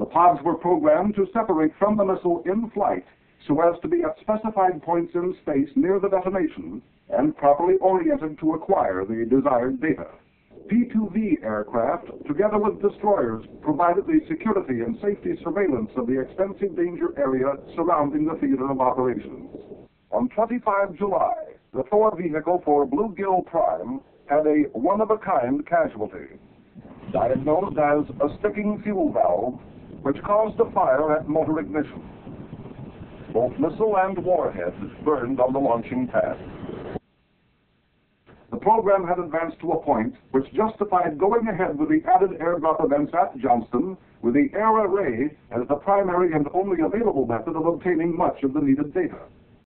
The pods were programmed to separate from the missile in flight so as to be at specified points in space near the detonation and properly oriented to acquire the desired data. P-2V aircraft, together with destroyers, provided the security and safety surveillance of the extensive danger area surrounding the theater of operations. On 25 July, the Thor vehicle for Bluegill Prime had a one-of-a-kind casualty, diagnosed as a sticking fuel valve, which caused a fire at motor ignition. Both missile and warhead burned on the launching pad. The program had advanced to a point which justified going ahead with the added airdrop events at Johnston with the air array as the primary and only available method of obtaining much of the needed data.